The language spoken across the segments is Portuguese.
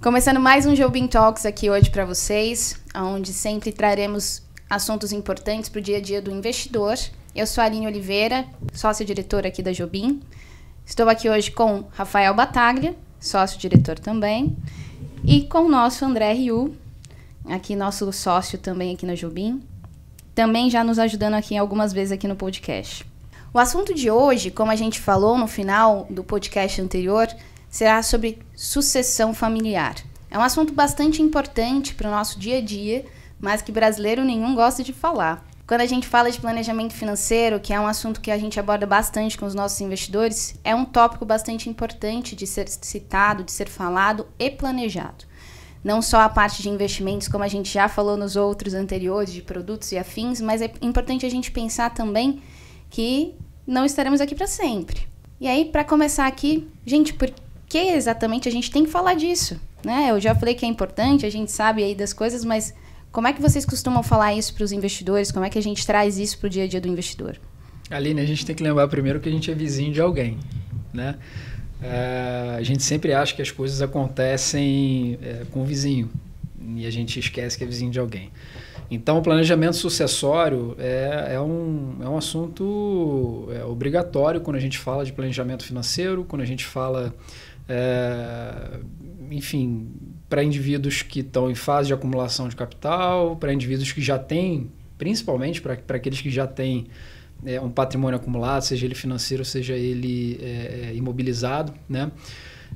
Começando mais um Jobim Talks aqui hoje para vocês, onde sempre traremos assuntos importantes para o dia a dia do investidor. Eu sou a Aline Oliveira, sócia-diretora aqui da Jobim. Estou aqui hoje com Rafael Bataglia, sócio-diretor também, e com o nosso André Riu, aqui nosso sócio também aqui na Jobim, também já nos ajudando aqui algumas vezes aqui no podcast. O assunto de hoje, como a gente falou no final do podcast anterior, será sobre sucessão familiar. É um assunto bastante importante para o nosso dia a dia, mas que brasileiro nenhum gosta de falar. Quando a gente fala de planejamento financeiro, que é um assunto que a gente aborda bastante com os nossos investidores, é um tópico bastante importante de ser citado, de ser falado e planejado. Não só a parte de investimentos, como a gente já falou nos outros anteriores, de produtos e afins, mas é importante a gente pensar também que não estaremos aqui para sempre. E aí, para começar aqui, gente, por que exatamente a gente tem que falar disso? Né? Eu já falei que é importante, a gente sabe aí das coisas, mas como é que vocês costumam falar isso para os investidores? Como é que a gente traz isso para o dia a dia do investidor? Aline, a gente tem que lembrar primeiro que a gente é vizinho de alguém, né? É, a gente sempre acha que as coisas acontecem é, com o vizinho e a gente esquece que é vizinho de alguém. Então, o planejamento sucessório é, é, um, é um assunto é, obrigatório quando a gente fala de planejamento financeiro, quando a gente fala, é, enfim, para indivíduos que estão em fase de acumulação de capital, para indivíduos que já têm, principalmente para aqueles que já têm é, um patrimônio acumulado, seja ele financeiro, seja ele é, é imobilizado, né?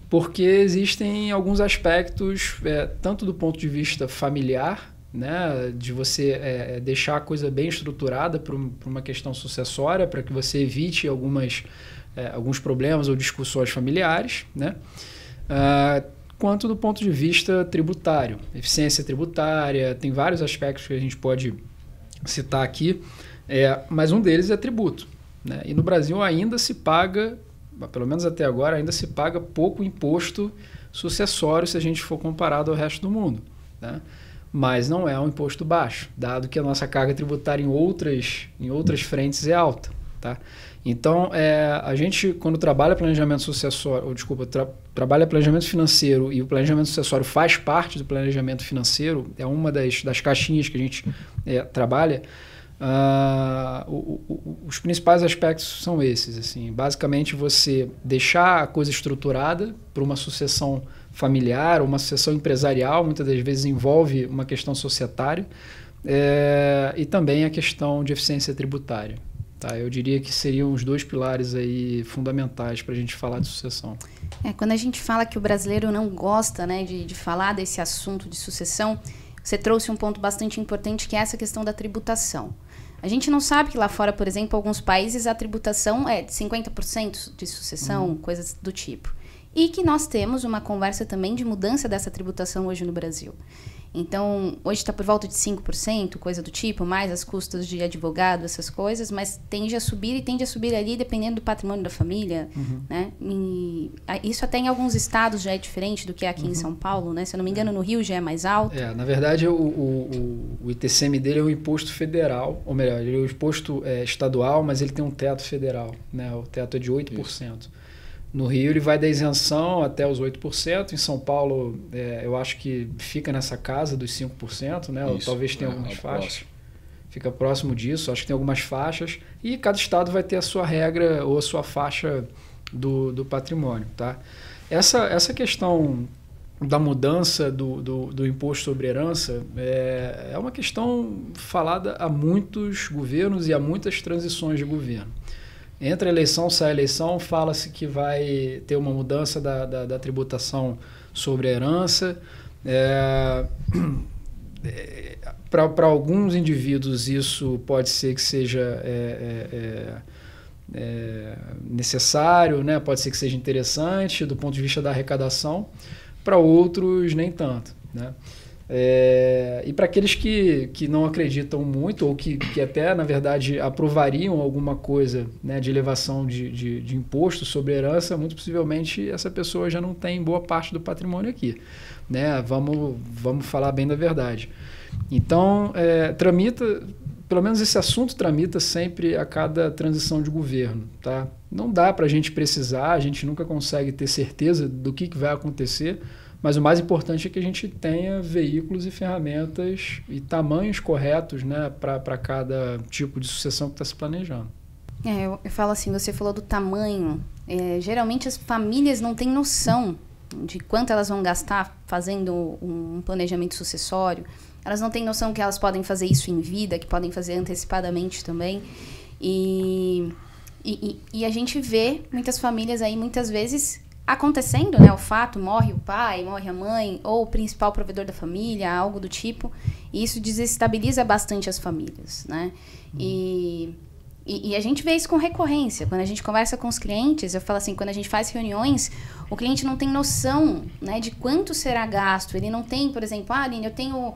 Porque existem alguns aspectos, é, tanto do ponto de vista familiar, né, de você é, deixar a coisa bem estruturada para uma questão sucessória, para que você evite algumas, é, alguns problemas ou discussões familiares, né, uh, quanto do ponto de vista tributário, eficiência tributária, tem vários aspectos que a gente pode citar aqui, é, mas um deles é tributo. Né, e no Brasil ainda se paga, pelo menos até agora, ainda se paga pouco imposto sucessório se a gente for comparado ao resto do mundo. Né? mas não é um imposto baixo, dado que a nossa carga tributária em outras, em outras frentes é alta. Tá? Então, é, a gente, quando trabalha planejamento sucessório, ou desculpa, tra trabalha planejamento financeiro e o planejamento sucessório faz parte do planejamento financeiro, é uma das, das caixinhas que a gente é, trabalha. Uh, o, o, os principais aspectos são esses. Assim, basicamente, você deixar a coisa estruturada para uma sucessão familiar uma sucessão empresarial, muitas das vezes envolve uma questão societária, é, e também a questão de eficiência tributária. Tá? Eu diria que seriam os dois pilares aí fundamentais para a gente falar de sucessão. É, quando a gente fala que o brasileiro não gosta né, de, de falar desse assunto de sucessão, você trouxe um ponto bastante importante que é essa questão da tributação. A gente não sabe que lá fora, por exemplo, alguns países a tributação é de 50% de sucessão, uhum. coisas do tipo e que nós temos uma conversa também de mudança dessa tributação hoje no Brasil. Então, hoje está por volta de 5%, coisa do tipo, mais as custas de advogado, essas coisas, mas tende a subir e tende a subir ali dependendo do patrimônio da família, uhum. né? E isso até em alguns estados já é diferente do que é aqui uhum. em São Paulo, né? Se eu não me engano, no Rio já é mais alto. É, na verdade, o, o, o ITCM dele é o imposto federal, ou melhor, ele é o imposto é, estadual, mas ele tem um teto federal, né? O teto é de 8%. Isso. No Rio ele vai da isenção até os 8%. Em São Paulo, é, eu acho que fica nessa casa dos 5%, né? Isso, Ou talvez tenha é, algumas faixas. Próximo. Fica próximo disso, acho que tem algumas faixas. E cada estado vai ter a sua regra ou a sua faixa do, do patrimônio, tá? Essa, essa questão da mudança do, do, do, imposto sobre herança é, é uma questão falada a muitos governos e a muitas transições de governo. Entra eleição, sai eleição, fala-se que vai ter uma mudança da, da, da tributação sobre a herança. É, é, Para alguns indivíduos, isso pode ser que seja é, é, é, é, necessário, né? pode ser que seja interessante do ponto de vista da arrecadação, para outros, nem tanto. Né? É, e para aqueles que, que não acreditam muito, ou que, que até, na verdade, aprovariam alguma coisa né, de elevação de, de, de, imposto sobre herança, muito possivelmente essa pessoa já não tem boa parte do patrimônio aqui. Né? Vamos, vamos falar bem da verdade. Então, é, tramita, pelo menos esse assunto tramita sempre a cada transição de governo. Tá? Não dá para a gente precisar, a gente nunca consegue ter certeza do que, que vai acontecer mas o mais importante é que a gente tenha veículos e ferramentas e tamanhos corretos né, para cada tipo de sucessão que está se planejando. É, eu, eu, falo assim, você falou do tamanho. É, geralmente as famílias não têm noção de quanto elas vão gastar fazendo um planejamento sucessório. Elas não têm noção que elas podem fazer isso em vida, que podem fazer antecipadamente também. E, e, e a gente vê muitas famílias aí, muitas vezes, acontecendo, né? O fato, morre o pai, morre a mãe, ou o principal provedor da família, algo do tipo. E isso desestabiliza bastante as famílias, né? E, e, e, a gente vê isso com recorrência. Quando a gente conversa com os clientes, eu falo assim, quando a gente faz reuniões, o cliente não tem noção né, de quanto será gasto. Ele não tem, por exemplo, ah, Aline, eu tenho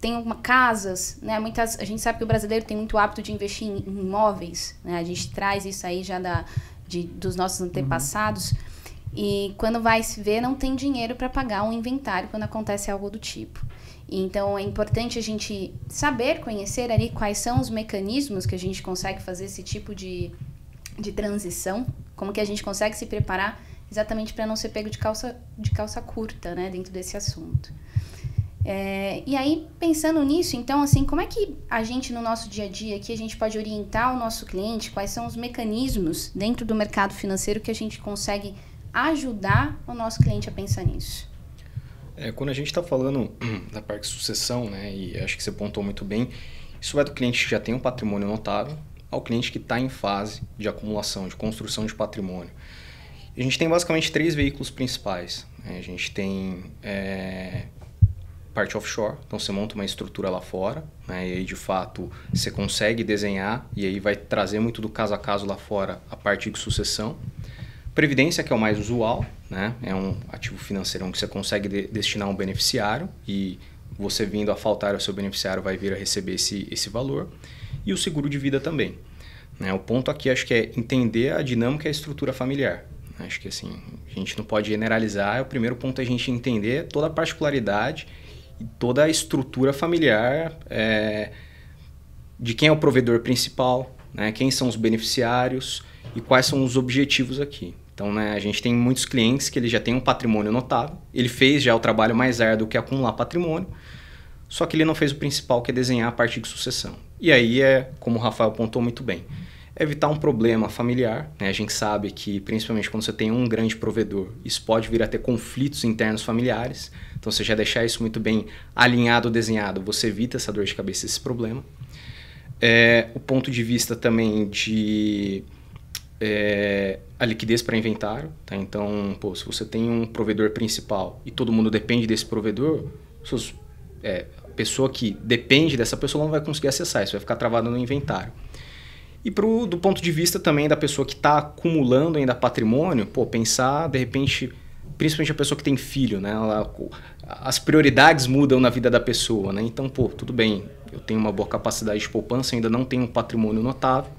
tem uma, casas, né? Muitas, a gente sabe que o brasileiro tem muito hábito de investir em, em imóveis, né? A gente traz isso aí já da, de, dos nossos antepassados. Uhum. E quando vai se ver, não tem dinheiro para pagar um inventário quando acontece algo do tipo. Então é importante a gente saber, conhecer ali quais são os mecanismos que a gente consegue fazer esse tipo de, de transição, como que a gente consegue se preparar exatamente para não ser pego de calça, de calça curta né, dentro desse assunto. É, e aí, pensando nisso, então, assim, como é que a gente, no nosso dia a dia aqui, a gente pode orientar o nosso cliente? Quais são os mecanismos dentro do mercado financeiro que a gente consegue ajudar o nosso cliente a pensar nisso? É, quando a gente está falando da parte de sucessão, né, e acho que você pontuou muito bem, isso vai do cliente que já tem um patrimônio notável ao cliente que está em fase de acumulação, de construção de patrimônio. a gente tem basicamente três veículos principais. Né? A gente tem é, parte offshore, então você monta uma estrutura lá fora, né, e aí de fato você consegue desenhar e aí vai trazer muito do caso a caso lá fora a parte de sucessão. Previdência, que é o mais usual, né, é um ativo financeiro que você consegue de destinar a um beneficiário e você vindo a faltar o seu beneficiário vai vir a receber esse, esse valor. E o seguro de vida também. Né, o ponto aqui acho que é entender a dinâmica e a estrutura familiar. Acho que assim, a gente não pode generalizar, o primeiro ponto é a gente entender toda a particularidade toda a estrutura familiar é, de quem é o provedor principal, né, quem são os beneficiários e quais são os objetivos aqui. Então, né, a gente tem muitos clientes que ele já tem um patrimônio notável, ele fez já o trabalho mais árduo que é acumular patrimônio, só que ele não fez o principal, que é desenhar a parte de sucessão. E aí é, como o Rafael apontou muito bem, evitar um problema familiar. Né? A gente sabe que, principalmente quando você tem um grande provedor, isso pode vir a ter conflitos internos familiares. Então, você já deixar isso muito bem alinhado, desenhado, você evita essa dor de cabeça, esse problema. É, o ponto de vista também de é, a liquidez para inventário. Tá? Então, pô, se você tem um provedor principal e todo mundo depende desse provedor, seus, é, a pessoa que depende dessa pessoa não vai conseguir acessar, isso vai ficar travado no inventário. E pro, do ponto de vista também da pessoa que está acumulando ainda patrimônio, pô, pensar de repente, principalmente a pessoa que tem filho, né? Ela, as prioridades mudam na vida da pessoa, né? Então, pô, tudo bem, eu tenho uma boa capacidade de poupança, ainda não tenho um patrimônio notável,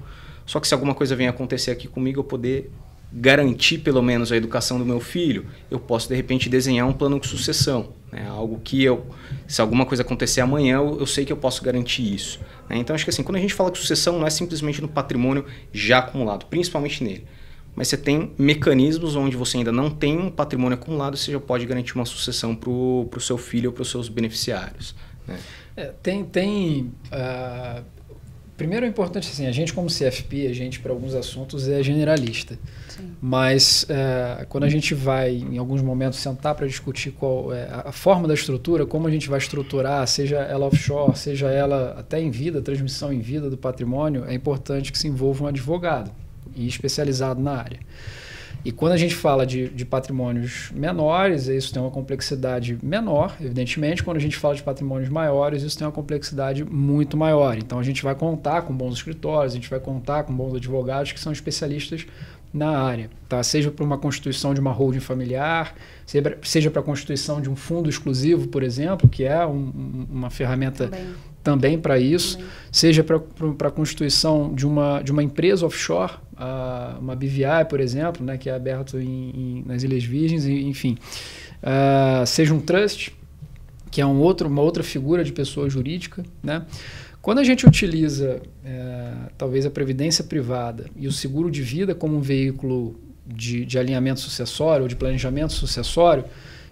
só que se alguma coisa vem acontecer aqui comigo, eu poder garantir pelo menos a educação do meu filho, eu posso de repente desenhar um plano de sucessão. Né? Algo que eu, se alguma coisa acontecer amanhã, eu, eu sei que eu posso garantir isso. Né? Então acho que assim, quando a gente fala de sucessão, não é simplesmente no patrimônio já acumulado, principalmente nele. Mas você tem mecanismos onde você ainda não tem um patrimônio acumulado, você já pode garantir uma sucessão para o seu filho ou para os seus beneficiários. Né? É, tem, tem uh, Primeiro é importante assim, a gente como CFP, a gente para alguns assuntos é generalista. Sim. Mas é, quando a gente vai em alguns momentos sentar para discutir qual é a forma da estrutura, como a gente vai estruturar, seja ela offshore, seja ela até em vida, transmissão em vida do patrimônio, é importante que se envolva um advogado e especializado na área. E quando a gente fala de, de patrimônios menores, isso tem uma complexidade menor, evidentemente. Quando a gente fala de patrimônios maiores, isso tem uma complexidade muito maior. Então a gente vai contar com bons escritórios, a gente vai contar com bons advogados que são especialistas na área, tá? Seja para uma constituição de uma holding familiar, seja para a constituição de um fundo exclusivo, por exemplo, que é um, uma ferramenta também para isso, seja para a constituição de uma, de uma empresa offshore, uh, uma BVI, por exemplo, né, que é aberto em, em, nas Ilhas Virgens, enfim, uh, seja um trust, que é um outro, uma outra figura de pessoa jurídica, né? Quando a gente utiliza é, talvez a previdência privada e o seguro de vida como um veículo de, de alinhamento sucessório ou de planejamento sucessório,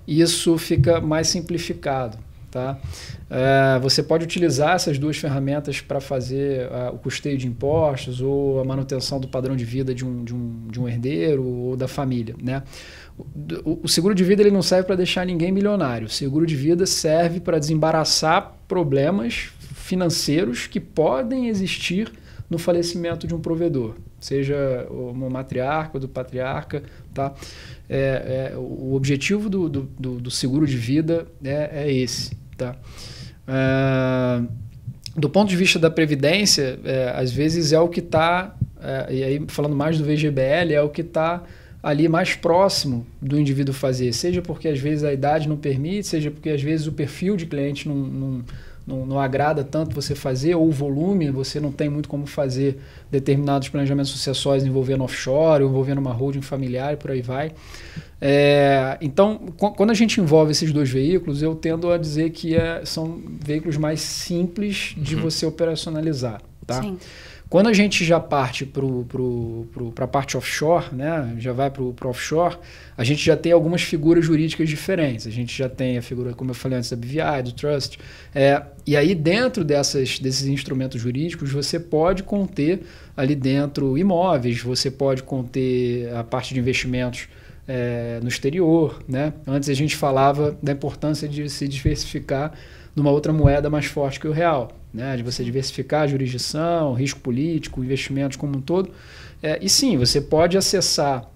isso fica mais simplificado. Tá? É, você pode utilizar essas duas ferramentas para fazer uh, o custeio de impostos ou a manutenção do padrão de vida de um, de um, de um herdeiro ou da família. Né? O, o seguro de vida ele não serve para deixar ninguém milionário. O seguro de vida serve para desembaraçar problemas financeiros que podem existir no falecimento de um provedor, seja uma matriarca ou do patriarca. Tá? É, é, o objetivo do, do, do, seguro de vida é, é esse. Tá? É, do ponto de vista da Previdência, é, às vezes é o que está, é, e aí falando mais do VGBL, é o que está ali mais próximo do indivíduo fazer, seja porque às vezes a idade não permite, seja porque às vezes o perfil de cliente não, não não, não, agrada tanto você fazer, ou o volume, você não tem muito como fazer determinados planejamentos sucessórios envolvendo offshore, envolvendo uma holding familiar e por aí vai. É, então, quando a gente envolve esses dois veículos, eu tendo a dizer que é, são veículos mais simples de uhum. você operacionalizar. Tá? Sim. Quando a gente já parte para a parte offshore, né, já vai para o offshore, a gente já tem algumas figuras jurídicas diferentes. A gente já tem a figura, como eu falei antes, da BVI, do Trust. É, e aí, dentro dessas, desses instrumentos jurídicos, você pode conter ali dentro imóveis, você pode conter a parte de investimentos é, no exterior. Né? Antes a gente falava da importância de se diversificar numa outra moeda mais forte que o real né, de você diversificar a jurisdição, risco político, investimentos como um todo. É, e sim, você pode acessar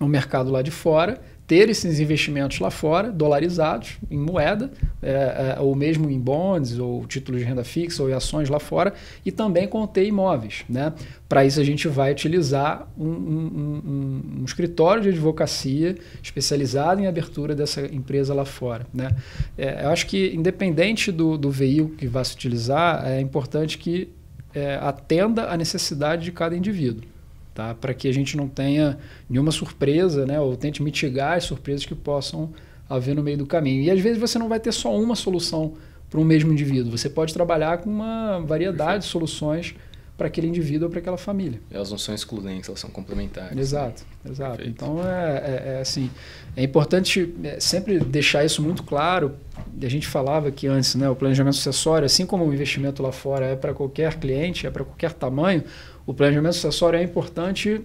o mercado lá de fora ter esses investimentos lá fora, dolarizados, em moeda, é, é, ou mesmo em bonds, ou títulos de renda fixa, ou em ações lá fora, e também conter imóveis. Né? Para isso, a gente vai utilizar um, um, um, um, escritório de advocacia especializado em abertura dessa empresa lá fora. Né? É, eu acho que, independente do, do veículo que vai se utilizar, é importante que é, atenda à necessidade de cada indivíduo tá? para que a gente não tenha nenhuma surpresa, né? ou tente mitigar as surpresas que possam haver no meio do caminho. E às vezes você não vai ter só uma solução para um mesmo indivíduo, você pode trabalhar com uma variedade Perfeito. de soluções para aquele indivíduo ou para aquela família. Elas não são excludentes, elas são complementares. Exato, né? exato. Perfeito. Então é, é, é, assim, é importante é, sempre deixar isso muito claro. A gente falava aqui antes, né, o planejamento sucessório, assim como o investimento lá fora é para qualquer cliente, é para qualquer tamanho, o planejamento sucessório é importante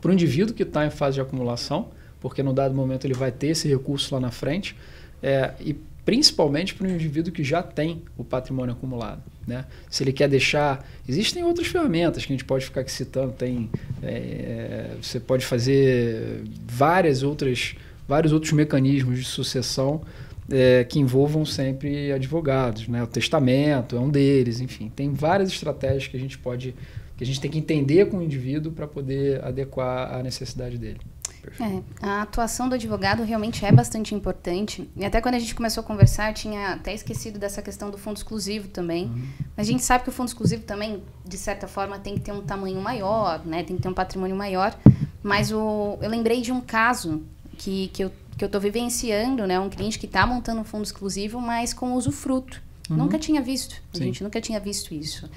para o indivíduo que está em fase de acumulação, porque no dado momento ele vai ter esse recurso lá na frente, é, e principalmente para o indivíduo que já tem o patrimônio acumulado. Né? Se ele quer deixar. Existem outras ferramentas que a gente pode ficar aqui citando, tem, é, você pode fazer várias outras, vários outros mecanismos de sucessão é, que envolvam sempre advogados. Né? O testamento é um deles, enfim, tem várias estratégias que a gente pode que a gente tem que entender com o indivíduo para poder adequar à necessidade dele. É, a atuação do advogado realmente é bastante importante. E até quando a gente começou a conversar, eu tinha até esquecido dessa questão do fundo exclusivo também. Uhum. Mas a gente sabe que o fundo exclusivo também, de certa forma, tem que ter um tamanho maior, né? tem que ter um patrimônio maior. Mas o, eu lembrei de um caso que, que eu que eu estou vivenciando, né? Um cliente que está montando um fundo exclusivo, mas com usufruto. Uhum. Nunca tinha visto. A Sim. gente nunca tinha visto isso.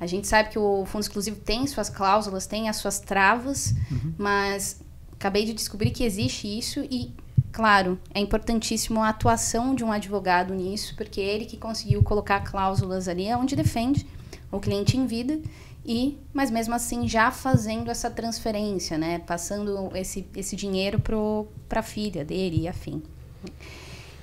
A gente sabe que o fundo exclusivo tem suas cláusulas, tem as suas travas, uhum. mas acabei de descobrir que existe isso e, claro, é importantíssimo a atuação de um advogado nisso, porque é ele que conseguiu colocar cláusulas ali onde defende o cliente em vida e, mas mesmo assim já fazendo essa transferência, né, passando esse, esse dinheiro para a filha dele e afim.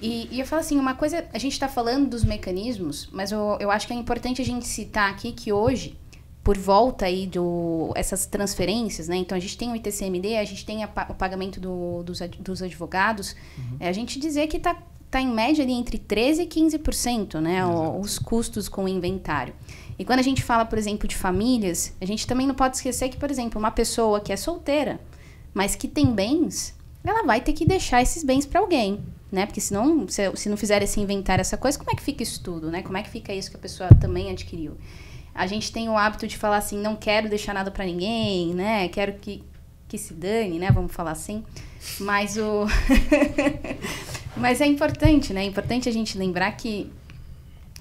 E, e, eu falo assim, uma coisa, a gente está falando dos mecanismos, mas eu, eu acho que é importante a gente citar aqui que hoje, por volta aí do essas transferências, né? Então a gente tem o ITCMD, a gente tem a, o pagamento do, dos, dos advogados, uhum. é a gente dizer que está tá em média ali entre 13% e 15%, né? O, os custos com o inventário. E quando a gente fala, por exemplo, de famílias, a gente também não pode esquecer que, por exemplo, uma pessoa que é solteira, mas que tem bens, ela vai ter que deixar esses bens para alguém né? Porque senão, se, se não fizer esse inventário, essa coisa, como é que fica isso tudo, né? Como é que fica isso que a pessoa também adquiriu? A gente tem o hábito de falar assim, não quero deixar nada para ninguém, né? Quero que, que se dane, né? Vamos falar assim. Mas o... Mas é importante, né? É importante a gente lembrar que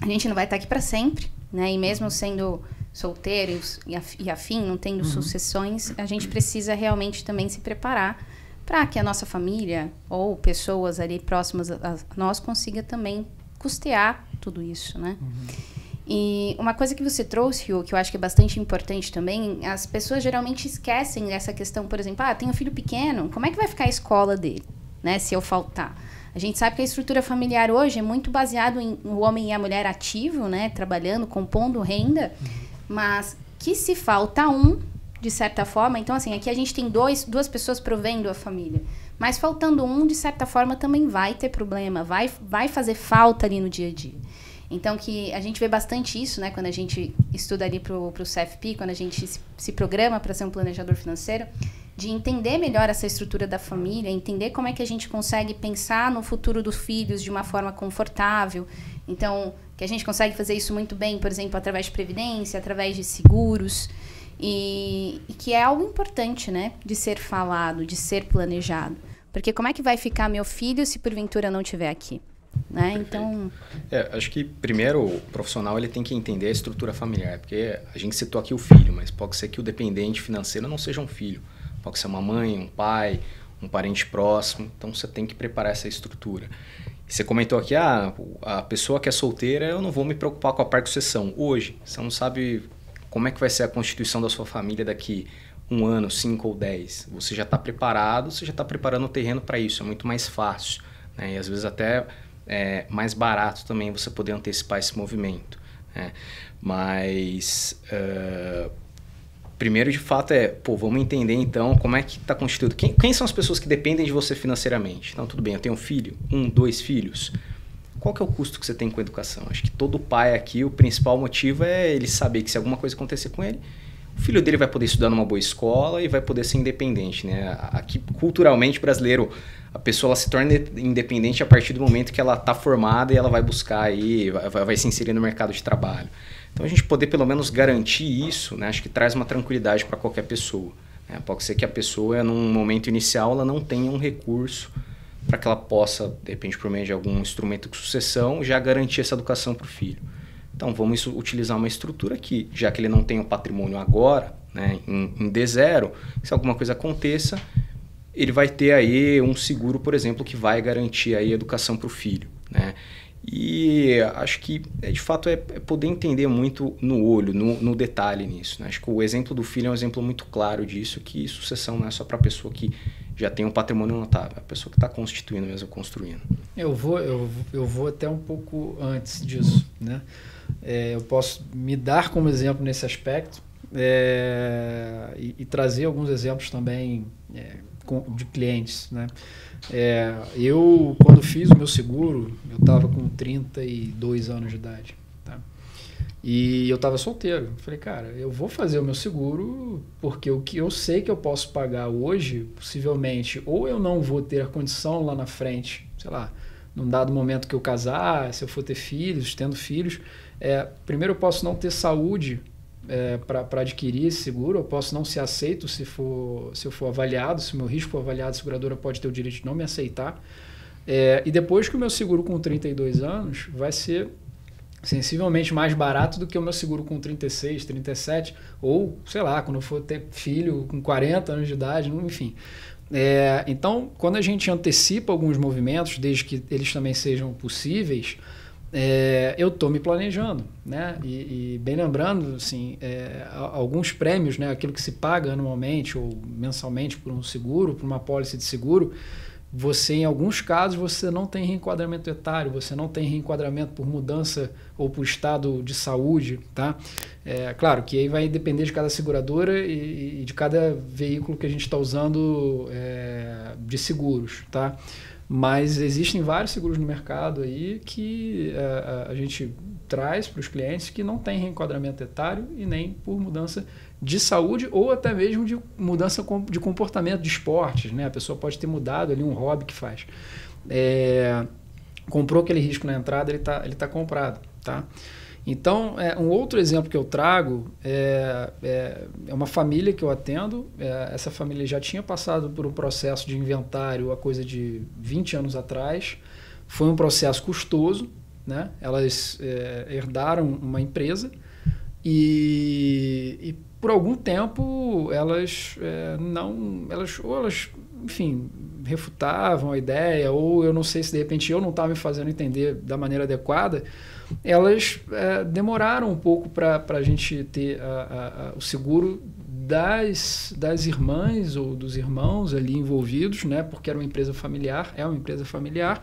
a gente não vai estar aqui para sempre, né? E mesmo sendo solteiros e afim, não tendo uhum. sucessões, a gente precisa realmente também se preparar para que a nossa família ou pessoas ali próximas a nós consiga também custear tudo isso, né? Uhum. E uma coisa que você trouxe, que eu acho que é bastante importante também, as pessoas geralmente esquecem dessa questão, por exemplo, ah, tenho um filho pequeno, como é que vai ficar a escola dele, né, se eu faltar? A gente sabe que a estrutura familiar hoje é muito baseado em o homem e a mulher ativo, né, trabalhando, compondo renda, mas que se falta um, de certa forma, então assim, aqui a gente tem dois, duas pessoas provendo a família, mas faltando um, de certa forma, também vai ter problema, vai, vai fazer falta ali no dia a dia. Então, que a gente vê bastante isso, né? Quando a gente estuda ali para o CFP, quando a gente se, se programa para ser um planejador financeiro, de entender melhor essa estrutura da família, entender como é que a gente consegue pensar no futuro dos filhos de uma forma confortável. Então, que a gente consegue fazer isso muito bem, por exemplo, através de previdência, através de seguros. E, e que é algo importante, né? De ser falado, de ser planejado. Porque como é que vai ficar meu filho se porventura não estiver aqui? Né? Então. É, acho que primeiro o profissional ele tem que entender a estrutura familiar, porque a gente citou aqui o filho, mas pode ser que o dependente financeiro não seja um filho, pode ser uma mãe, um pai, um parente próximo. Então você tem que preparar essa estrutura. Você comentou aqui, ah, a pessoa que é solteira, eu não vou me preocupar com a parte sucessão. Hoje, você não sabe como é que vai ser a constituição da sua família daqui um ano, cinco ou dez. Você já está preparado, você já está preparando o terreno para isso. É muito mais fácil. Né? E às vezes até é, mais barato também você poder antecipar esse movimento. Né? Mas, uh, primeiro de fato é, pô, vamos entender então como é que está constituído. Quem, quem, são as pessoas que dependem de você financeiramente? Então, tudo bem, eu tenho um filho, um, dois filhos. Qual que é o custo que você tem com a educação? Acho que todo pai aqui, o principal motivo é ele saber que se alguma coisa acontecer com ele, o filho dele vai poder estudar numa boa escola e vai poder ser independente, né? Aqui, culturalmente, brasileiro, a pessoa se torna independente a partir do momento que ela está formada e ela vai buscar aí, vai, vai, se inserir no mercado de trabalho. Então, a gente poder pelo menos garantir isso, né? Acho que traz uma tranquilidade para qualquer pessoa. Né? Pode ser que a pessoa, num momento inicial, ela não tenha um recurso para que ela possa, de repente, por meio de algum instrumento de sucessão, já garantir essa educação para o filho. Então vamos utilizar uma estrutura que, já que ele não tem o patrimônio agora, né, em, em D0, se alguma coisa aconteça, ele vai ter aí um seguro, por exemplo, que vai garantir aí educação para o filho. Né? E acho que, é, de fato, é, é poder entender muito no olho, no, no detalhe nisso. Né? Acho que o exemplo do filho é um exemplo muito claro disso, que sucessão não é só para a pessoa que já tem um patrimônio notável, a pessoa que está constituindo mesmo, construindo. Eu vou, eu, eu vou até um pouco antes disso, né? É, eu posso me dar como exemplo nesse aspecto é, e, e, trazer alguns exemplos também é, com, de clientes. Né? É, eu, quando fiz o meu seguro, eu estava com 32 anos de idade. E eu estava solteiro. Falei, cara, eu vou fazer o meu seguro porque o que eu sei que eu posso pagar hoje, possivelmente, ou eu não vou ter a condição lá na frente, sei lá, num dado momento que eu casar, se eu for ter filhos, tendo filhos, é, primeiro, eu posso não ter saúde é, para adquirir esse seguro, eu posso não ser aceito se, for, se eu for avaliado, se o meu risco for avaliado, a seguradora pode ter o direito de não me aceitar. É, e depois que o meu seguro com 32 anos vai ser sensivelmente mais barato do que o meu seguro com 36, 37, ou sei lá, quando for ter filho com 40 anos de idade, enfim. É, então, quando a gente antecipa alguns movimentos, desde que eles também sejam possíveis, é, eu estou me planejando, né? E, e, bem lembrando, assim, é, alguns prêmios, né? Aquilo que se paga anualmente ou mensalmente por um seguro, por uma pólice de seguro, você, em alguns casos, você não tem reenquadramento etário, você não tem reenquadramento por mudança ou por estado de saúde, tá? É, claro que aí vai depender de cada seguradora e, e de cada veículo que a gente está usando é, de seguros, tá? Mas existem vários seguros no mercado aí que a, é, a, a gente traz para os clientes que não tem reenquadramento etário e nem por mudança de saúde ou até mesmo de mudança de comportamento de esportes. Né? A pessoa pode ter mudado ali um hobby que faz. É, comprou aquele risco na entrada, ele está ele tá comprado. Tá? Então, é, um outro exemplo que eu trago é, é, é uma família que eu atendo. É, essa família já tinha passado por um processo de inventário há coisa de 20 anos atrás. Foi um processo custoso. Né? Elas é, herdaram uma empresa e, e, por algum tempo elas é, não elas ou elas enfim, refutavam a ideia, ou eu não sei se de repente eu não estava me fazendo entender da maneira adequada, elas é, demoraram um pouco para a gente ter a, a, a, o seguro das, das irmãs ou dos irmãos ali envolvidos, né, porque era uma empresa familiar, é uma empresa familiar.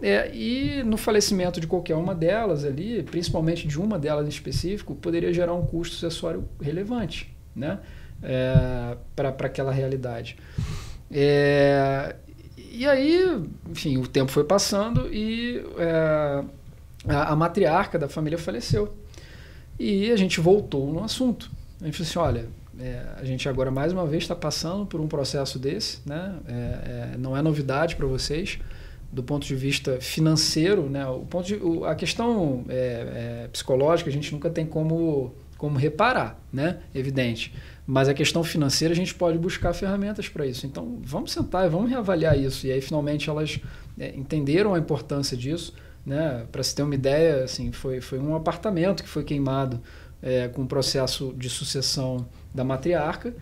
É, e no falecimento de qualquer uma delas ali, principalmente de uma delas em específico, poderia gerar um custo acessório relevante né, é, para aquela realidade. É, e aí, enfim, o tempo foi passando e é, a, a, matriarca da família faleceu. E a gente voltou no assunto. A gente falou assim: olha, é, a gente agora mais uma vez está passando por um processo desse, né? É, é, não é novidade para vocês do ponto de vista financeiro, né? O ponto de, o, a questão é, é, psicológica a gente nunca tem como como reparar, né? Evidente. Mas a questão financeira a gente pode buscar ferramentas para isso. Então vamos sentar e vamos reavaliar isso. E aí finalmente elas é, entenderam a importância disso, né? Para se ter uma ideia, assim, foi foi um apartamento que foi queimado é, com o processo de sucessão da matriarca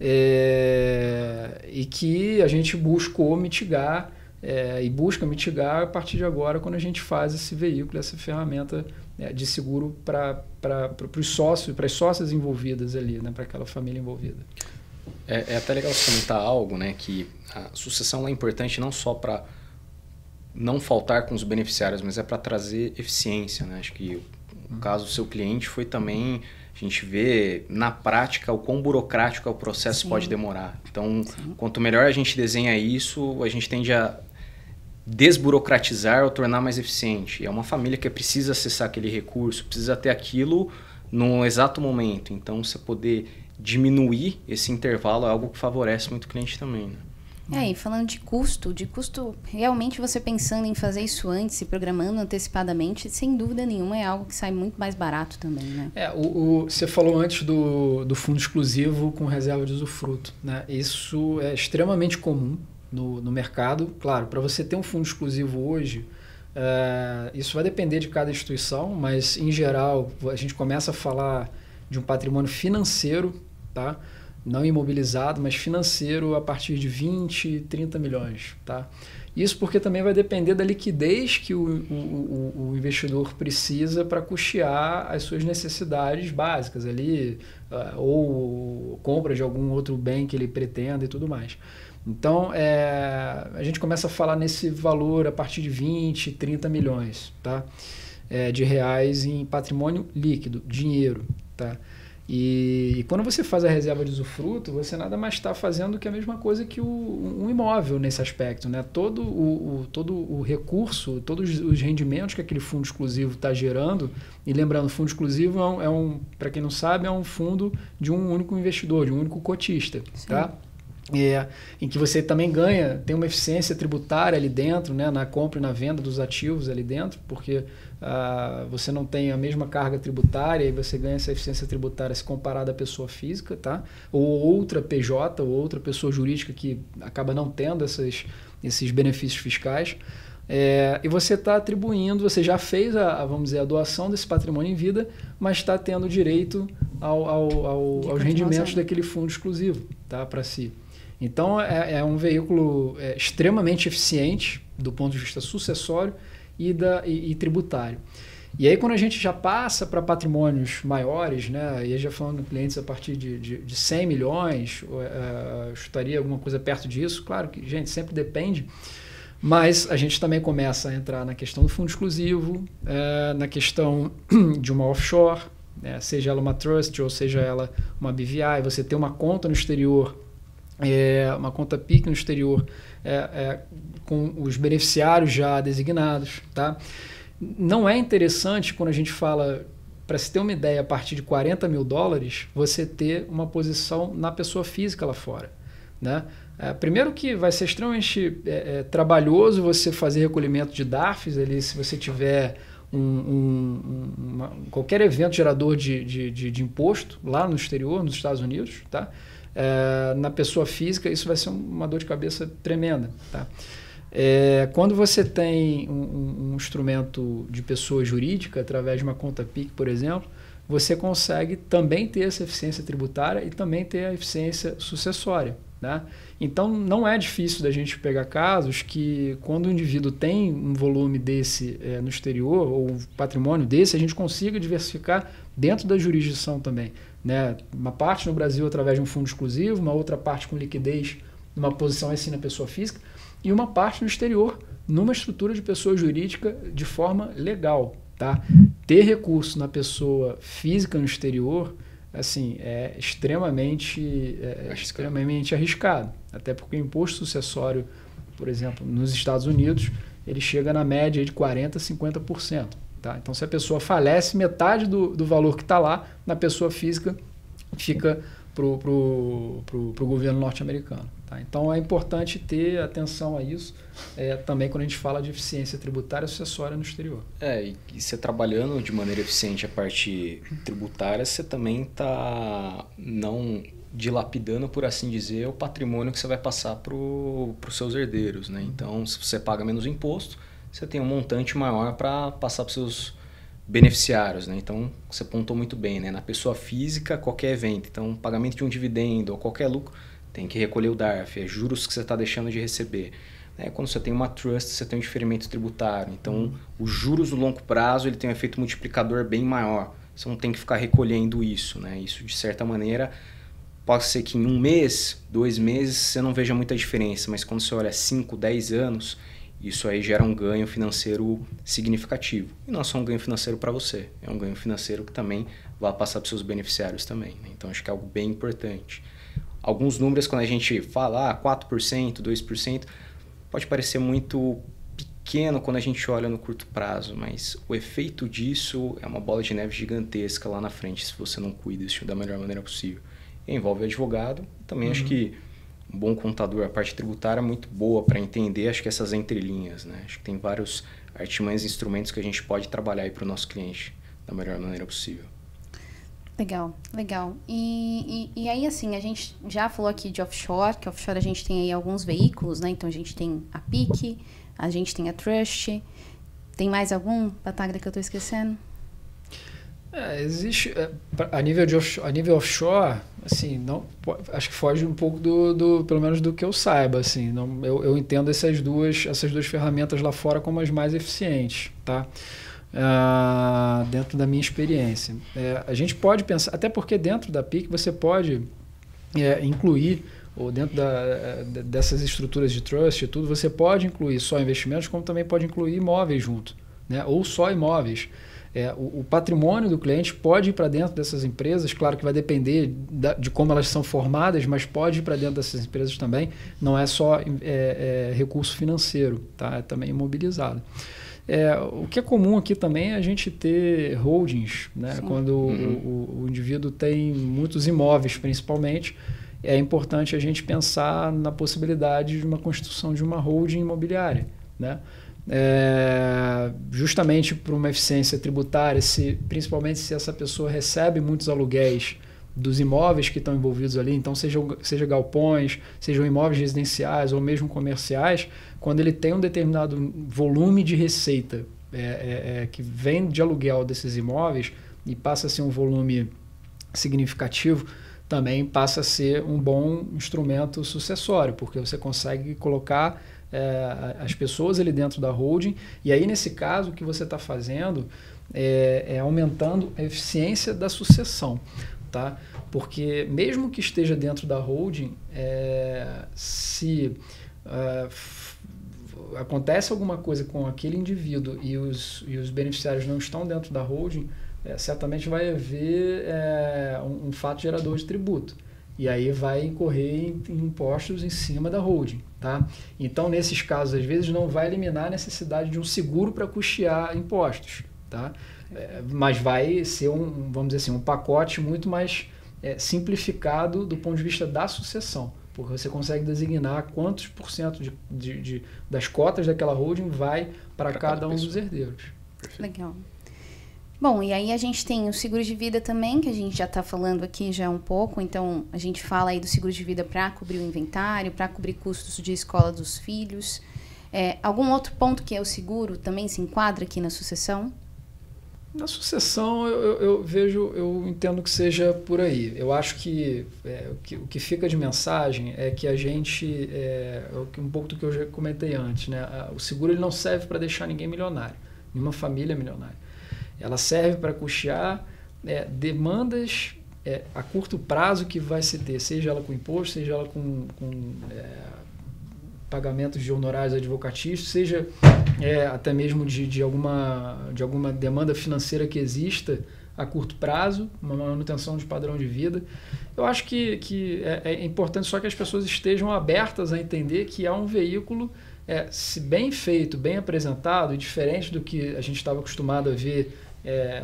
é, e que a gente buscou mitigar é, e busca mitigar a partir de agora quando a gente faz esse veículo, essa ferramenta é, de seguro para os sócios, para as sócias envolvidas ali, né, para aquela família envolvida. É, é, até legal você comentar algo, né, que a sucessão é importante não só para não faltar com os beneficiários, mas é para trazer eficiência, né? Acho que o caso do seu cliente foi também a gente vê na prática o quão burocrático o processo Sim. pode demorar. Então, Sim. quanto melhor a gente desenha isso, a gente tende a desburocratizar ou tornar mais eficiente. É uma família que precisa acessar aquele recurso, precisa ter aquilo no exato momento. Então, você poder diminuir esse intervalo é algo que favorece muito o cliente também. Né? É, e falando de custo, de custo, realmente você pensando em fazer isso antes, se programando antecipadamente, sem dúvida nenhuma é algo que sai muito mais barato também, né? É, o, o você falou antes do, do fundo exclusivo com reserva de usufruto, né? Isso é extremamente comum no, no mercado. Claro, para você ter um fundo exclusivo hoje, é, isso vai depender de cada instituição, mas em geral a gente começa a falar de um patrimônio financeiro, tá? não imobilizado, mas financeiro a partir de 20, 30 milhões. Tá? Isso porque também vai depender da liquidez que o, o, o investidor precisa para custear as suas necessidades básicas ali, uh, ou compra de algum outro bem que ele pretenda e tudo mais. Então, é, a gente começa a falar nesse valor a partir de 20, 30 milhões tá? É, de reais em patrimônio líquido, dinheiro. Tá? E, e, quando você faz a reserva de usufruto, você nada mais está fazendo que a mesma coisa que o, um imóvel nesse aspecto. Né? Todo, o, o, todo o recurso, todos os rendimentos que aquele fundo exclusivo está gerando, e lembrando, fundo exclusivo é um, é um para quem não sabe, é um fundo de um único investidor, de um único cotista. Sim. Tá? É, em que você também ganha, tem uma eficiência tributária ali dentro, né, na compra e na venda dos ativos ali dentro, porque ah, você não tem a mesma carga tributária e você ganha essa eficiência tributária se comparada à pessoa física, tá? ou outra PJ, ou outra pessoa jurídica que acaba não tendo essas, esses benefícios fiscais. É, e você está atribuindo, você já fez a, a, vamos dizer, a doação desse patrimônio em vida, mas está tendo direito ao, ao, ao, aos rendimentos daquele fundo exclusivo tá, para si. Então, é, é um veículo é, extremamente eficiente do ponto de vista sucessório e, da, e, e tributário. E aí, quando a gente já passa para patrimônios maiores, né, e já falando clientes a partir de, de, de 100 milhões, uh, chutaria alguma coisa perto disso, claro que, gente, sempre depende, mas a gente também começa a entrar na questão do fundo exclusivo, uh, na questão de uma offshore, né, seja ela uma trust ou seja ela uma BVI, você ter uma conta no exterior é, uma conta PIC no exterior é, é, com os beneficiários já designados. Tá? Não é interessante quando a gente fala, para se ter uma ideia, a partir de 40 mil dólares, você ter uma posição na pessoa física lá fora. Né? É, primeiro que vai ser extremamente é, é, trabalhoso você fazer recolhimento de DARFs ali, se você tiver um, um, uma, qualquer evento gerador de, de, de, de imposto lá no exterior, nos Estados Unidos. Tá? É, na pessoa física, isso vai ser uma dor de cabeça tremenda. Tá? É, quando você tem um, um, instrumento de pessoa jurídica, através de uma conta PIC, por exemplo, você consegue também ter essa eficiência tributária e também ter a eficiência sucessória. Né? Então, não é difícil da gente pegar casos que, quando o indivíduo tem um volume desse é, no exterior, ou patrimônio desse, a gente consiga diversificar dentro da jurisdição também. Né? Uma parte no Brasil através de um fundo exclusivo, uma outra parte com liquidez numa posição assim na pessoa física, e uma parte no exterior, numa estrutura de pessoa jurídica de forma legal. Tá? Ter recurso na pessoa física no exterior assim, é extremamente, é, é extremamente arriscado. Até porque o imposto sucessório, por exemplo, nos Estados Unidos, ele chega na média de 40% a 50%. Tá? Então, se a pessoa falece, metade do, do valor que está lá, na pessoa física, fica para o governo norte-americano. Tá? Então é importante ter atenção a isso é, também quando a gente fala de eficiência tributária sucessória no exterior. É, e, e você trabalhando de maneira eficiente a parte tributária, você também está não dilapidando, por assim dizer, o patrimônio que você vai passar para os seus herdeiros. Né? Então, se você paga menos imposto, você tem um montante maior para passar para os seus beneficiários, né? Então, você pontou muito bem, né? Na pessoa física, qualquer evento, então pagamento de um dividendo ou qualquer lucro, tem que recolher o DARF, é juros que você está deixando de receber. Né? Quando você tem uma trust, você tem um diferimento tributário. Então, uhum. os juros no longo prazo ele tem um efeito multiplicador bem maior. Você não tem que ficar recolhendo isso. Né? Isso, de certa maneira, pode ser que em um mês, dois meses, você não veja muita diferença, mas quando você olha 5, 10 anos, isso aí gera um ganho financeiro significativo. E não é só um ganho financeiro para você, é um ganho financeiro que também vai passar para os seus beneficiários também. Né? Então, acho que é algo bem importante alguns números, quando a gente fala ah, 4%, 2%, pode parecer muito pequeno quando a gente olha no curto prazo, mas o efeito disso é uma bola de neve gigantesca lá na frente se você não cuida disso da melhor maneira possível. E envolve advogado, também uhum. acho que um bom contador, a parte tributária é muito boa para entender, acho que essas entrelinhas, né? Acho que tem vários artimanhas e instrumentos que a gente pode trabalhar para o nosso cliente da melhor maneira possível. Legal, legal. E, e, e, aí, assim, a gente já falou aqui de offshore, que offshore a gente tem aí alguns veículos, né? Então a gente tem a PIC, a gente tem a Trust. Tem mais algum, Batagra, que eu estou esquecendo? É, existe é, a nível de a nível offshore assim não acho que foge um pouco do, do pelo menos do que eu saiba assim não eu, eu entendo essas duas essas duas ferramentas lá fora como as mais eficientes tá uh, dentro da minha experiência. É, a gente pode pensar, até porque dentro da PIC você pode é, incluir, ou dentro da, dessas estruturas de trust e tudo, você pode incluir só investimentos, como também pode incluir imóveis junto, né? ou só imóveis. É, o, o, patrimônio do cliente pode ir para dentro dessas empresas, claro que vai depender da, de como elas são formadas, mas pode ir para dentro dessas empresas também. Não é só é, é, recurso financeiro, tá? é também imobilizado. É, o que é comum aqui também é a gente ter holdings, né? quando uhum. o, o, indivíduo tem muitos imóveis, principalmente. É importante a gente pensar na possibilidade de uma constituição de uma holding imobiliária. Né? É, justamente por uma eficiência tributária, se, principalmente se essa pessoa recebe muitos aluguéis dos imóveis que estão envolvidos ali, então sejam seja galpões, sejam imóveis residenciais ou mesmo comerciais, quando ele tem um determinado volume de receita é, é, é, que vem de aluguel desses imóveis e passa a ser um volume significativo, também passa a ser um bom instrumento sucessório, porque você consegue colocar é, as pessoas ali dentro da holding, e aí nesse caso o que você está fazendo é, é aumentando a eficiência da sucessão tá? Porque mesmo que esteja dentro da holding, é, se uh, acontece alguma coisa com aquele indivíduo e os, e os beneficiários não estão dentro da holding, é, certamente vai haver é, um, um, fato gerador de tributo. E aí vai incorrer em, em impostos em cima da holding. Tá? Então, nesses casos, às vezes não vai eliminar a necessidade de um seguro para custear impostos. Tá? É, mas vai ser um, vamos dizer assim, um pacote muito mais é, simplificado do ponto de vista da sucessão, porque você consegue designar quantos por cento de, de, de das cotas daquela holding vai para cada, cada um dos herdeiros. Perfeito. Legal. Bom, e aí a gente tem o seguro de vida também, que a gente já está falando aqui já um pouco. Então, a gente fala aí do seguro de vida para cobrir o inventário, para cobrir custos de escola dos filhos. É, algum outro ponto que é o seguro também se enquadra aqui na sucessão? Na sucessão, eu, eu, eu, vejo, eu entendo que seja por aí. Eu acho que, é, o, que o que fica de mensagem é que a gente, é, é um pouco do que eu já comentei antes, né? o seguro ele não serve para deixar ninguém milionário, nenhuma família milionária. Ela serve para custear é, demandas é, a curto prazo que vai se ter, seja ela com imposto, seja ela com, com é, pagamentos de honorários advocatícios, seja é, até mesmo de, de, alguma, de alguma demanda financeira que exista a curto prazo, uma manutenção de padrão de vida. Eu acho que, que é, é importante só que as pessoas estejam abertas a entender que é um veículo, é, se bem feito, bem apresentado, e diferente do que a gente estava acostumado a ver é,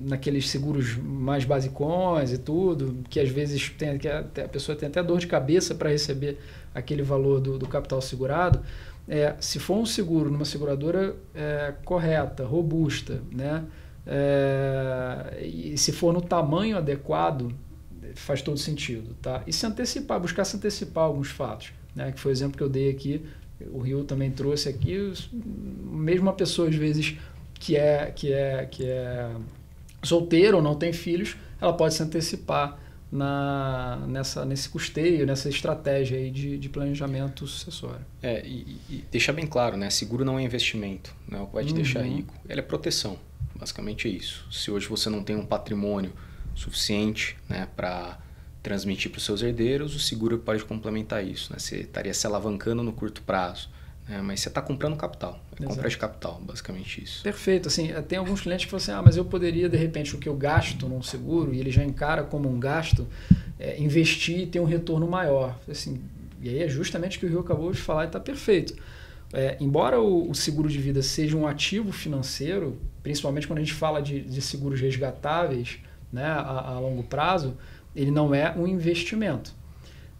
naqueles seguros mais basicões e tudo, que às vezes tem, que a, a pessoa tem até dor de cabeça para receber aquele valor do, do capital segurado. É, se for um seguro numa seguradora é, correta, robusta, né? É, e se for no tamanho adequado, faz todo sentido. Tá? E se antecipar, buscar se antecipar alguns fatos, né? que foi o exemplo que eu dei aqui, o Rio também trouxe aqui, mesmo uma pessoa às vezes que é, que é, que é solteira ou não tem filhos, ela pode se antecipar na, nessa, nesse custeio, nessa estratégia aí de, de planejamento sucessório. É, e, e deixar bem claro, né? Seguro não é investimento, não é o que vai te uhum. deixar rico. Ele é proteção, basicamente é isso. Se hoje você não tem um patrimônio suficiente né, para transmitir para os seus herdeiros, o seguro pode complementar isso. Né? Você estaria se alavancando no curto prazo. É, mas você está comprando capital. É compra de capital, basicamente isso. Perfeito. Assim, tem alguns clientes que falam assim, ah, mas eu poderia, de repente, o que eu gasto num seguro, e ele já encara como um gasto, é, investir e ter um retorno maior. Assim, e aí é justamente o que o Rio acabou de falar e está perfeito. É, embora o, o, seguro de vida seja um ativo financeiro, principalmente quando a gente fala de, de seguros resgatáveis né, a, a longo prazo, ele não é um investimento.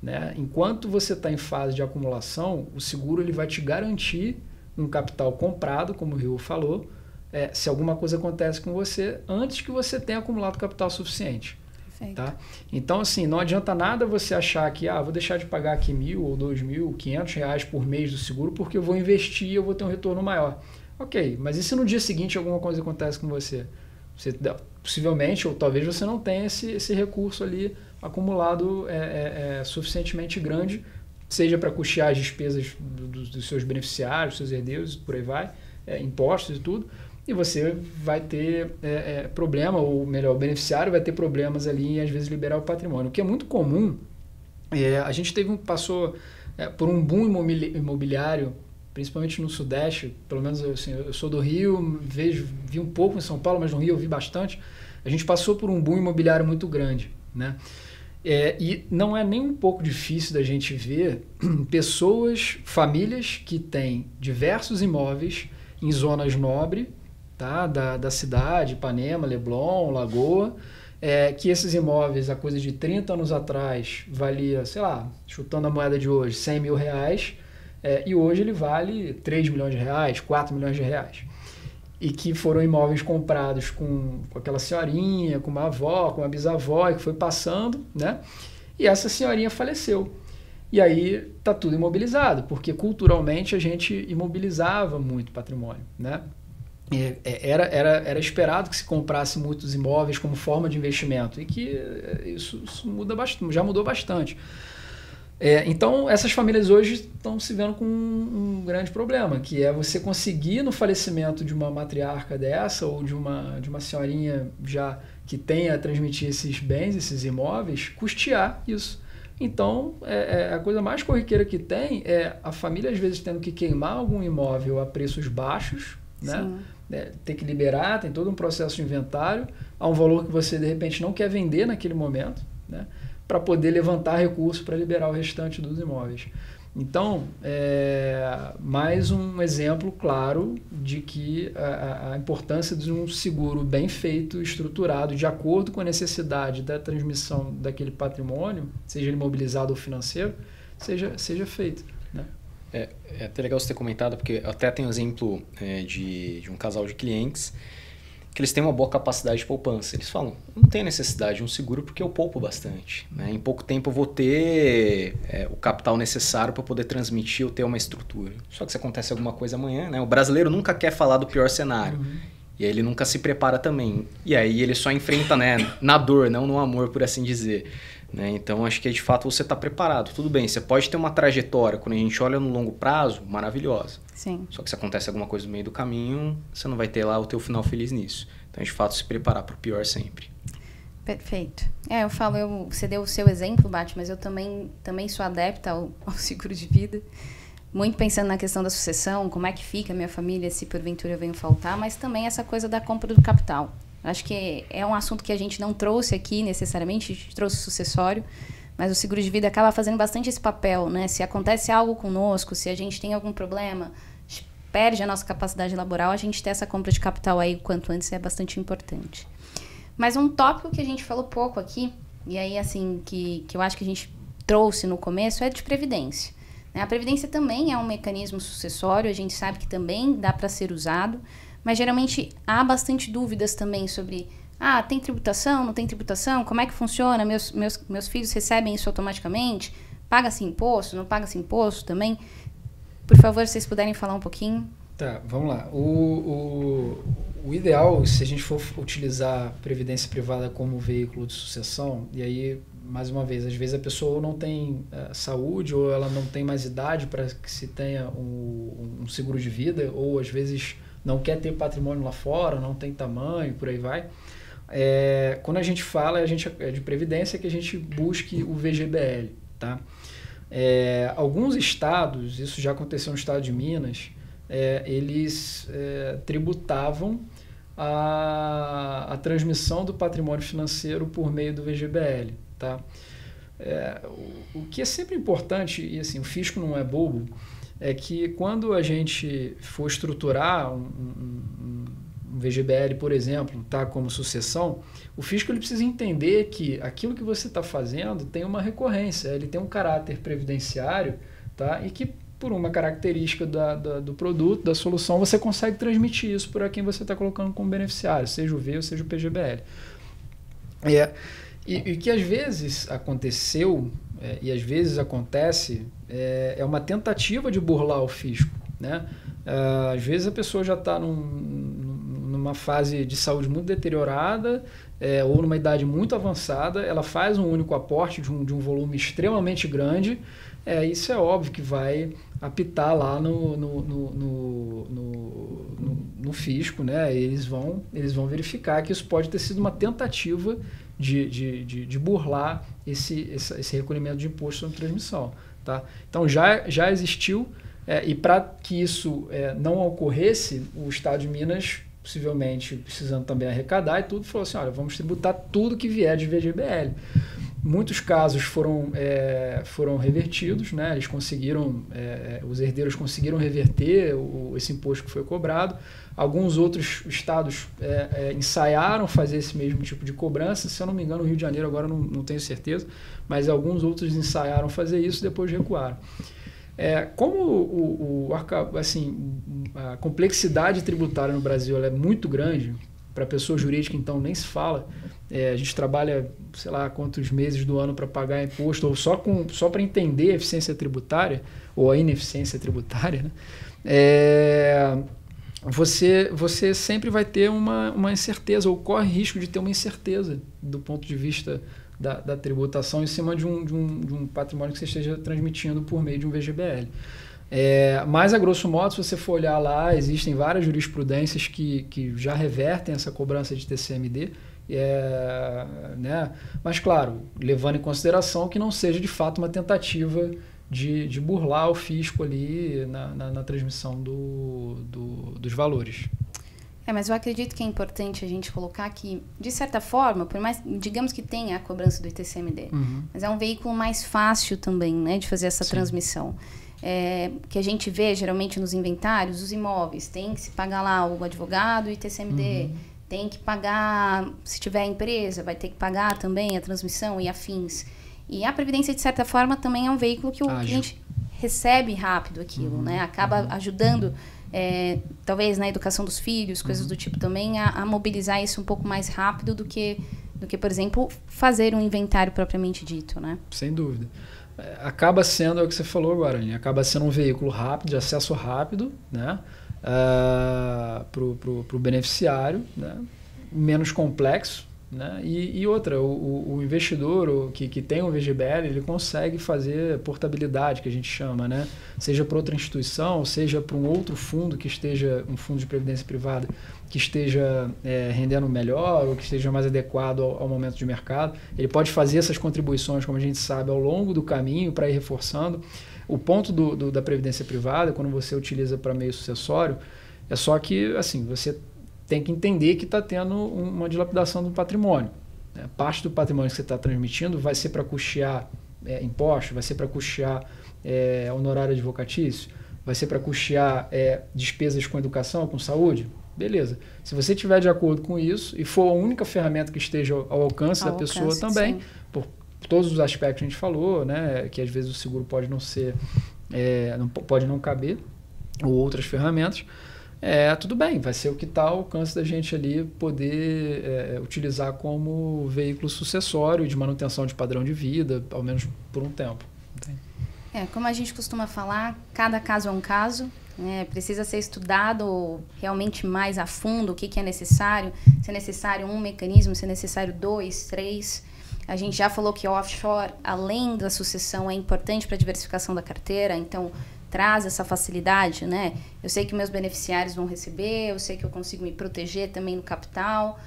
Né? Enquanto você está em fase de acumulação, o seguro ele vai te garantir um capital comprado, como o Rio falou, é, se alguma coisa acontece com você antes que você tenha acumulado capital suficiente. Perfeito. Tá? Então, assim, não adianta nada você achar que, ah, vou deixar de pagar aqui mil ou dois mil, quinhentos reais por mês do seguro porque eu vou investir e eu vou ter um retorno maior. Ok, mas e se no dia seguinte alguma coisa acontece com você? Você possivelmente, ou talvez você não tenha esse, esse recurso ali acumulado é, é, é suficientemente grande, seja para custear as despesas do, do, dos seus beneficiários, seus herdeiros, por aí vai, é, impostos e tudo, e você vai ter é, problema, ou melhor, o beneficiário vai ter problemas ali em às vezes liberar o patrimônio. O que é muito comum, a gente teve um, passou por um boom imobiliário principalmente no Sudeste, pelo menos assim, eu sou do Rio, vejo, vi um pouco em São Paulo, mas no Rio eu vi bastante. A gente passou por um boom imobiliário muito grande, né? É, e não é nem um pouco difícil da gente ver pessoas, famílias que têm diversos imóveis em zonas nobres tá? da, da cidade, Ipanema, Leblon, Lagoa, é, que esses imóveis, a coisa de 30 anos atrás, valia, sei lá, chutando a moeda de hoje, 100 mil reais, é, e hoje ele vale 3 milhões de reais, 4 milhões de reais e que foram imóveis comprados com, com aquela senhorinha, com uma avó, com uma bisavó, e que foi passando, né? E essa senhorinha faleceu. E aí tá tudo imobilizado, porque culturalmente a gente imobilizava muito patrimônio, né? É, era, era, era esperado que se comprasse muitos imóveis como forma de investimento e que isso, isso muda bastante, já mudou bastante. É, então, essas famílias hoje estão se vendo com um, um, grande problema, que é você conseguir, no falecimento de uma matriarca dessa, ou de uma, de uma senhorinha já que tenha a transmitir esses bens, esses imóveis, custear isso. Então, é, é, a coisa mais corriqueira que tem é a família, às vezes, tendo que queimar algum imóvel a preços baixos, né? É, ter que liberar, tem todo um processo de inventário, a um valor que você, de repente, não quer vender naquele momento, né? Para poder levantar recursos para liberar o restante dos imóveis. Então, é mais um exemplo claro de que a, a, importância de um seguro bem feito, estruturado, de acordo com a necessidade da transmissão daquele patrimônio, seja ele mobilizado ou financeiro, seja, seja feito. Né? É, é até legal você ter comentado, porque até tem um exemplo é, de, de um casal de clientes que eles têm uma boa capacidade de poupança. Eles falam, não tem necessidade de um seguro porque eu poupo bastante. Né? Em pouco tempo eu vou ter é, o capital necessário para poder transmitir ou ter uma estrutura. Só que se acontece alguma coisa amanhã, né? o brasileiro nunca quer falar do pior cenário. Uhum. E aí ele nunca se prepara também. E aí ele só enfrenta, né, na dor, não no amor, por assim dizer. Né? Então acho que de fato você está preparado. Tudo bem, você pode ter uma trajetória, quando a gente olha no longo prazo, maravilhosa. Sim. Só que se acontece alguma coisa no meio do caminho, você não vai ter lá o teu final feliz nisso. Então de fato se preparar para o pior sempre. Perfeito. É, eu falo, eu, você deu o seu exemplo, Bate, mas eu também, também sou adepta ao, ao seguro de vida muito pensando na questão da sucessão, como é que fica a minha família se porventura eu venho faltar, mas também essa coisa da compra do capital. Acho que é um assunto que a gente não trouxe aqui necessariamente, a gente trouxe sucessório, mas o seguro de vida acaba fazendo bastante esse papel, né? Se acontece algo conosco, se a gente tem algum problema, perde a nossa capacidade laboral, a gente ter essa compra de capital aí o quanto antes é bastante importante. Mas um tópico que a gente falou pouco aqui, e aí assim, que, que eu acho que a gente trouxe no começo, é de previdência. Né? A previdência também é um mecanismo sucessório, a gente sabe que também dá para ser usado, mas geralmente há bastante dúvidas também sobre ah, tem tributação, não tem tributação, como é que funciona? Meus, meus, meus filhos recebem isso automaticamente? Paga-se imposto, não paga-se imposto também? Por favor, se vocês puderem falar um pouquinho. Tá, vamos lá. O, o, o ideal, se a gente for utilizar previdência privada como veículo de sucessão, e aí mais uma vez, às vezes a pessoa não tem uh, saúde ou ela não tem mais idade para que se tenha um, um, seguro de vida, ou às vezes não quer ter patrimônio lá fora, não tem tamanho, por aí vai. É, quando a gente fala a gente, é de previdência que a gente busque o VGBL. Tá? É, alguns estados, isso já aconteceu no estado de Minas, é, eles é, tributavam a, a transmissão do patrimônio financeiro por meio do VGBL. Tá? É, o, o, que é sempre importante, e assim, o fisco não é bobo, é que quando a gente for estruturar um, um, um VGBL, por exemplo, tá, como sucessão, o fisco ele precisa entender que aquilo que você está fazendo tem uma recorrência, ele tem um caráter previdenciário tá, e que por uma característica da, da, do produto, da solução, você consegue transmitir isso para quem você está colocando como beneficiário, seja o V ou seja o PGBL. É, e, e que às vezes aconteceu, é, e às vezes acontece, é, é, uma tentativa de burlar o fisco. Né? É, às vezes a pessoa já está num, numa fase de saúde muito deteriorada é, ou numa idade muito avançada, ela faz um único aporte de um, de um volume extremamente grande, é, isso é óbvio que vai apitar lá no, no, no, no, no fisco, né? Eles vão, eles vão verificar que isso pode ter sido uma tentativa de, de, de, de burlar esse, esse, esse, recolhimento de imposto sobre transmissão. Tá? Então já, já existiu, é, e para que isso é, não ocorresse, o Estado de Minas, possivelmente precisando também arrecadar e tudo, falou assim: olha, vamos tributar tudo que vier de VGBL. Muitos casos foram, é, foram revertidos, né? eles conseguiram, é, os herdeiros conseguiram reverter o, esse imposto que foi cobrado. Alguns outros estados é, é, ensaiaram fazer esse mesmo tipo de cobrança. Se eu não me engano, o Rio de Janeiro agora não, não tenho certeza, mas alguns outros ensaiaram fazer isso e depois recuaram. É, como o, o, assim, a complexidade tributária no Brasil é muito grande, para pessoa jurídica então nem se fala, é, a gente trabalha, sei lá, quantos meses do ano para pagar imposto, ou só, com, só para entender a eficiência tributária, ou a ineficiência tributária, né? É, você, você sempre vai ter uma, uma incerteza, ou corre risco de ter uma incerteza do ponto de vista da, da tributação em cima de um, de, um, de um patrimônio que você esteja transmitindo por meio de um VGBL. É, mas, a grosso modo, se você for olhar lá, existem várias jurisprudências que, que já revertem essa cobrança de TCMD. É, né? Mas, claro, levando em consideração que não seja de fato uma tentativa de, de burlar o fisco ali na, na, na transmissão do, do, dos valores. É, mas eu acredito que é importante a gente colocar que, de certa forma, por mais, digamos que tenha a cobrança do ITCMD, uhum. mas é um veículo mais fácil também, né, de fazer essa Sim. transmissão. É, que a gente vê geralmente nos inventários, os imóveis, tem que se pagar lá o advogado e ITCMD, uhum. Tem que pagar, se tiver empresa, vai ter que pagar também a transmissão e afins. E a Previdência, de certa forma, também é um veículo que o Ágil. cliente recebe rápido aquilo, uhum, né? Acaba uhum. ajudando, é, talvez na educação dos filhos, coisas uhum. do tipo também, a, a, mobilizar isso um pouco mais rápido do que, do que, por exemplo, fazer um inventário propriamente dito, né? Sem dúvida. É, acaba sendo, é o que você falou agora, acaba sendo um veículo rápido, de acesso rápido, né? Uh, para o beneficiário, né? menos complexo. Né? E, e outra, o, o investidor o, que, que tem um VGBL, ele consegue fazer portabilidade, que a gente chama, né? seja para outra instituição, seja para um outro fundo que esteja, um fundo de previdência privada, que esteja é, rendendo melhor ou que esteja mais adequado ao, ao, momento de mercado. Ele pode fazer essas contribuições, como a gente sabe, ao longo do caminho para ir reforçando. O ponto do, do, da previdência privada, quando você utiliza para meio sucessório, é só que assim você tem que entender que está tendo uma dilapidação do patrimônio. Né? Parte do patrimônio que você está transmitindo vai ser para custear é, impostos, vai ser para custear é, honorário advocatício, vai ser para custear é, despesas com educação, com saúde. Beleza. Se você tiver de acordo com isso e for a única ferramenta que esteja ao alcance ao da alcance, pessoa também, por todos os aspectos que a gente falou, né, que às vezes o seguro pode não ser, é, não, pode não caber, ou outras ferramentas, é, tudo bem, vai ser o que está ao alcance da gente ali poder é, utilizar como veículo sucessório de manutenção de padrão de vida, ao menos por um tempo. É, como a gente costuma falar, cada caso é um caso, né? precisa ser estudado realmente mais a fundo o que, que é necessário, se é necessário um mecanismo, se é necessário dois, três. A gente já falou que offshore, além da sucessão, é importante para a diversificação da carteira, então traz essa facilidade, né? Eu sei que meus beneficiários vão receber, eu sei que eu consigo me proteger também no capital.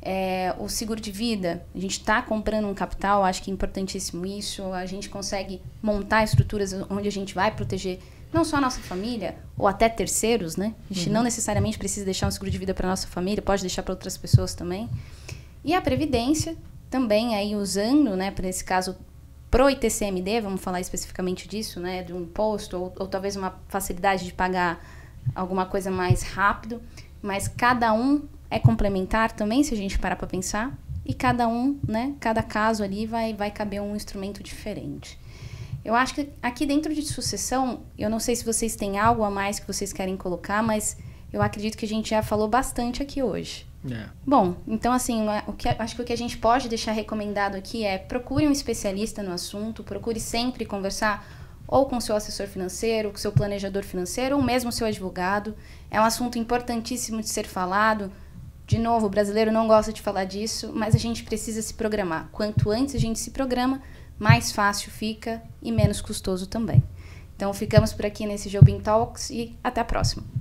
É, o seguro de vida, a gente está comprando um capital, acho que é importantíssimo isso. A gente consegue montar estruturas onde a gente vai proteger não só a nossa família, ou até terceiros, né? A gente uhum. não necessariamente precisa deixar um seguro de vida para nossa família, pode deixar para outras pessoas também. E a previdência, também aí usando, né, para esse caso, pro ITCMD, vamos falar especificamente disso, né, de um imposto, ou, ou talvez uma facilidade de pagar alguma coisa mais rápido, mas cada um é complementar também, se a gente parar para pensar, e cada um, né, cada caso ali vai, vai caber um instrumento diferente. Eu acho que aqui dentro de sucessão, eu não sei se vocês têm algo a mais que vocês querem colocar, mas eu acredito que a gente já falou bastante aqui hoje. É. Bom, então assim, o que, acho que o que a gente pode deixar recomendado aqui é procure um especialista no assunto, procure sempre conversar ou com seu assessor financeiro, com seu planejador financeiro, ou mesmo seu advogado. É um assunto importantíssimo de ser falado. De novo, o brasileiro não gosta de falar disso, mas a gente precisa se programar. Quanto antes a gente se programa, mais fácil fica e menos custoso também. Então ficamos por aqui nesse Jobim Talks e até a próxima.